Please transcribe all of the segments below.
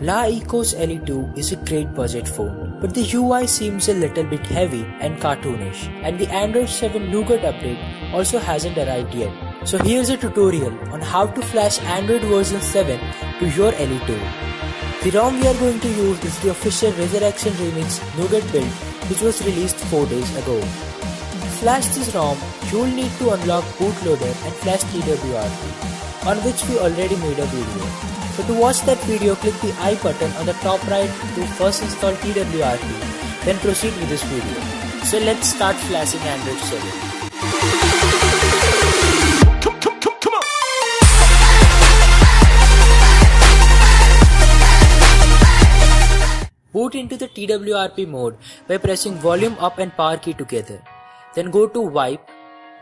LeEco's LE2 is a great budget phone, but the UI seems a little bit heavy and cartoonish, and the Android 7 Nougat update also hasn't arrived yet. So here's a tutorial on how to flash Android version 7 to your LE2. The ROM we are going to use is the official Resurrection Remix Nougat build which was released 4 days ago. To flash this ROM, you will need to unlock bootloader and flash TWRP, on which we already made a video. So to watch that video, click the I button on the top right to first install TWRP, then proceed with this video. So let's start flashing Android 7. Boot into the TWRP mode by pressing volume up and power key together. Then go to wipe,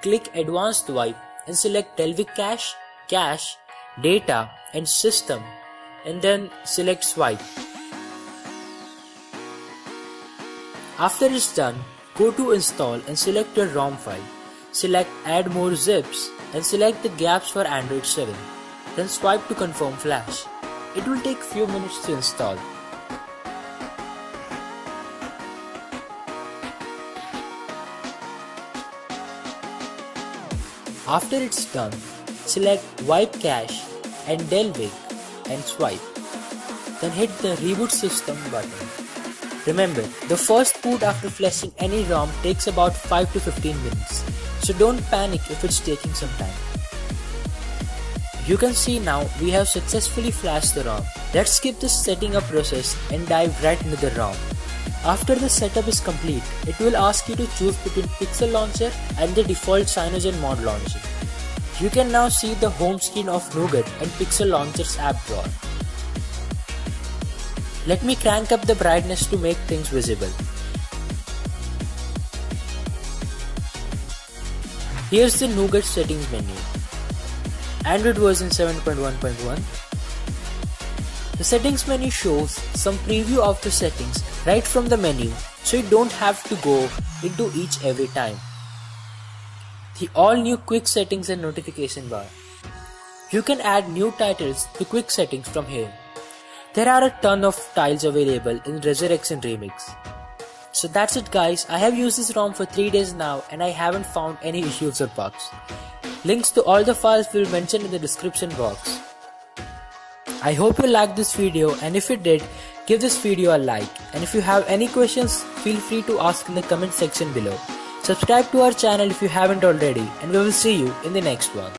click advanced wipe and select Dalvik cache, cache data and system and then select swipe. After it's done, go to install and select your ROM file. Select add more zips and select the GApps for Android 7. Then swipe to confirm flash. It will take few minutes to install. After it's done, select wipe cache and Dalvik and swipe. Then hit the reboot system button. Remember, the first boot after flashing any ROM takes about 5 to 15 minutes, so don't panic if it's taking some time. You can see now we have successfully flashed the ROM. Let's skip the setting up process and dive right into the ROM. After the setup is complete, it will ask you to choose between Pixel Launcher and the default CyanogenMod launcher. You can now see the home screen of Nougat and Pixel Launcher's app drawer. Let me crank up the brightness to make things visible. Here's the Nougat settings menu. Android version 7.1.1. The settings menu shows some preview of the settings right from the menu so you don't have to go into each every time the all new quick settings and notification bar. You can add new titles to quick settings from here. There are a ton of tiles available in Resurrection Remix. So that's it guys, I have used this ROM for 3 days now and I haven't found any issues or bugs. Links to all the files will be mentioned in the description box. I hope you liked this video and if you did, give this video a like and if you have any questions, feel free to ask in the comment section below. Subscribe to our channel if you haven't already and we will see you in the next one.